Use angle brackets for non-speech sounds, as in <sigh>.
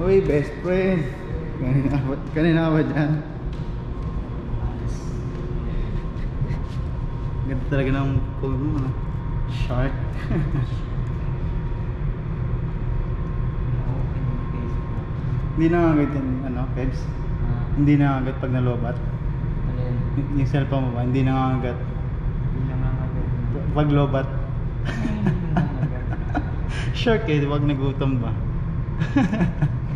Uy, best friend. Kanina ba, kanina ba dyan? Ganda talaga ng pool mo, ano? Shark. Open yung Facebook. Hindi nangagat yung, ano, Kebs? Ah, Hindi nangagat pag nalobat. ano yun? Y- Yung cellphone mo ba, hindi nangagat. Hindi na agad. Pag lobat. Hindi agad. <laughs> Shark eh, wag nagutom ba? <laughs>